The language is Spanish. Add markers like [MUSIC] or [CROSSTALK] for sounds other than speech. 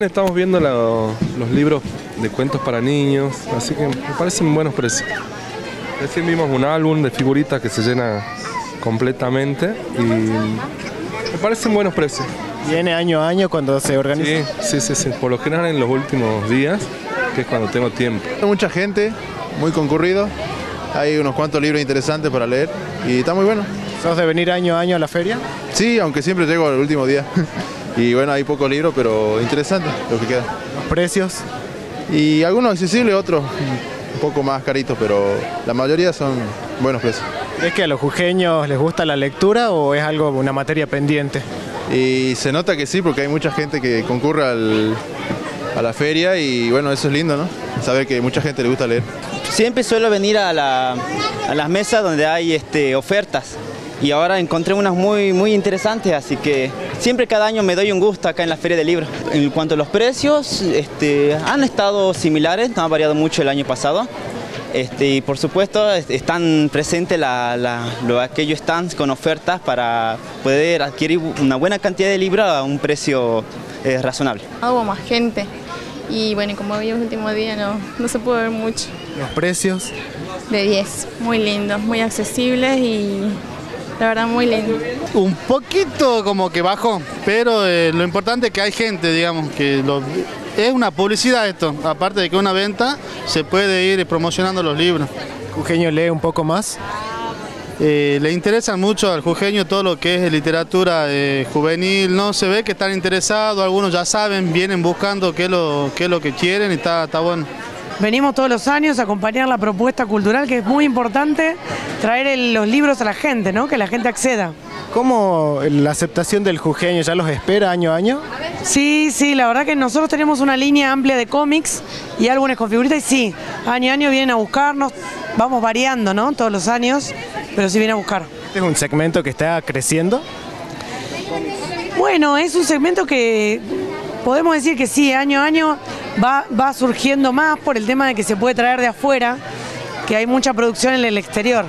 Estamos viendo la- los libros de cuentos para niños, así que me parecen buenos precios. Recién vimos un álbum de figuritas que se llena completamente y me parecen buenos precios. Viene año a año cuando se organiza. Sí, sí, sí, sí. Por lo general en los últimos días, que es cuando tengo tiempo. Hay mucha gente, muy concurrido. Hay unos cuantos libros interesantes para leer y está muy bueno. ¿Sos de venir año a año a la feria? Sí, aunque siempre llego al último día. [LAUGHS] Y bueno, hay pocos libros, pero interesante lo que queda. ¿Los precios? Y algunos accesibles, otros un poco más caritos, pero la mayoría son buenos precios. ¿Crees que a los jujeños les gusta la lectura o es algo, una materia pendiente? Y se nota que sí, porque hay mucha gente que concurre al- a la feria y bueno, eso es lindo, ¿no? Saber que mucha gente le gusta leer. Siempre suelo venir a, la- a las mesas donde hay este, ofertas y ahora encontré unas muy, muy interesantes, así que siempre cada año me doy un gusto acá en la Feria de Libros. En cuanto a los precios, este, han estado similares, no ha variado mucho el año pasado. Este, y por supuesto es- están presentes la- la- lo- aquellos stands con ofertas para poder adquirir una buena cantidad de libros a un precio eh, razonable. Hubo más gente y bueno, como vi el último día no, no se pudo ver mucho. ¿Los precios? De 10, muy lindos, muy accesibles y la verdad muy lindo. Un poquito como que bajo, pero eh, lo importante es que hay gente, digamos, que lo- es una publicidad esto. Aparte de que una venta, se puede ir promocionando los libros. ¿Jujeño lee un poco más? Eh, le interesa mucho al jujeño todo lo que es literatura eh, juvenil, no se ve que están interesados, algunos ya saben, vienen buscando qué es lo, qué es lo que quieren y está, está bueno. Venimos todos los años a acompañar la propuesta cultural, que es muy importante traer el- los libros a la gente, ¿no? Que la gente acceda. ¿Cómo la aceptación del jujeño ya los espera año a año? Sí, sí, la verdad que nosotros tenemos una línea amplia de cómics y álbumes con figuritas y sí, año a año vienen a buscarnos, vamos variando, ¿no? Todos los años, pero sí vienen a buscar. Este es un segmento que está creciendo. Bueno, es un segmento que podemos decir que sí, año a año va, va surgiendo más por el tema de que se puede traer de afuera, que hay mucha producción en el exterior.